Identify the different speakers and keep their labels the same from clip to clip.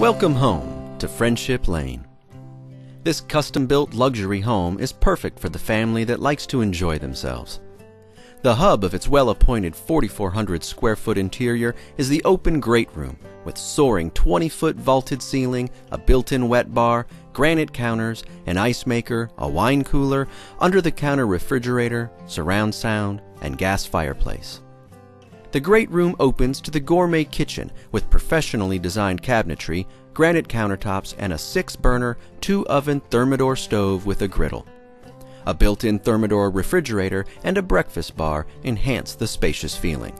Speaker 1: Welcome home to Friendship Lane. This custom built luxury home is perfect for the family that likes to enjoy themselves. The hub of its well appointed 4,400 square foot interior is the open great room with soaring 20 foot vaulted ceiling, a built in wet bar, granite counters, an ice maker, a wine cooler, under the counter refrigerator, surround sound, and gas fireplace. The great room opens to the gourmet kitchen with professionally designed cabinetry, granite countertops, and a six burner, two oven Thermador stove with a griddle. A built in Thermador refrigerator and a breakfast bar enhance the spacious feeling.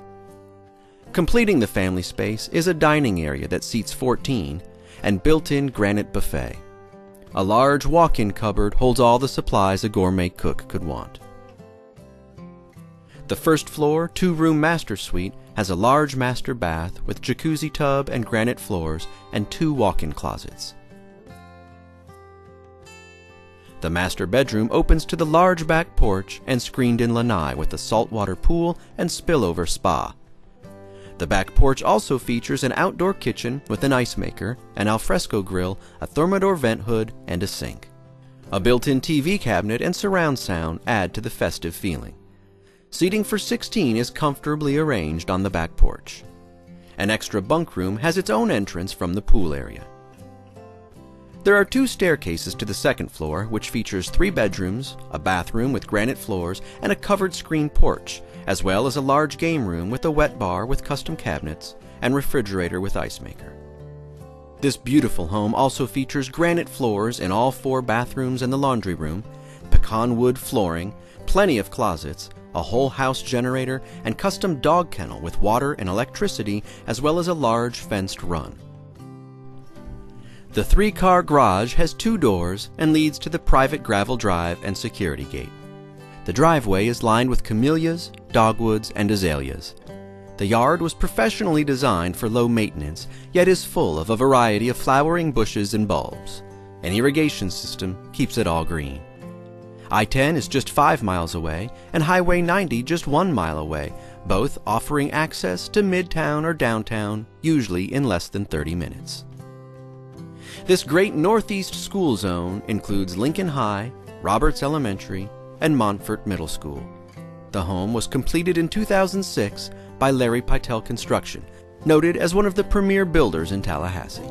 Speaker 1: Completing the family space is a dining area that seats 14 and built in granite buffet. A large walk in cupboard holds all the supplies a gourmet cook could want. The first floor, two room master suite has a large master bath with jacuzzi tub and granite floors and two walk in closets. The master bedroom opens to the large back porch and screened in lanai with a saltwater pool and spillover spa. The back porch also features an outdoor kitchen with an ice maker, an alfresco grill, a Thermador vent hood, and a sink. A built in TV cabinet and surround sound add to the festive feeling. Seating for 16 is comfortably arranged on the back porch. An extra bunk room has its own entrance from the pool area. There are two staircases to the second floor, which features three bedrooms, a bathroom with granite floors, and a covered screen porch, as well as a large game room with a wet bar with custom cabinets and refrigerator with ice maker. This beautiful home also features granite floors in all four bathrooms and the laundry room, pecan wood flooring, plenty of closets, a whole house generator, and custom dog kennel with water and electricity, as well as a large fenced run. The three car garage has two doors and leads to the private gravel drive and security gate. The driveway is lined with camellias, dogwoods, and azaleas. The yard was professionally designed for low maintenance, yet is full of a variety of flowering bushes and bulbs. An irrigation system keeps it all green. I 10 is just 5 miles away, and Highway 90 just 1 mile away, both offering access to Midtown or downtown, usually in less than 30 minutes. This great Northeast school zone includes Lincoln High, Roberts Elementary, and Montford Middle School. The home was completed in 2006 by Larry Pytel Construction, noted as one of the premier builders in Tallahassee.